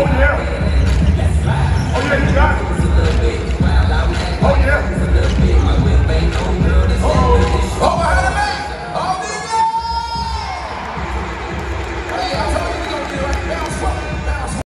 Oh, yeah.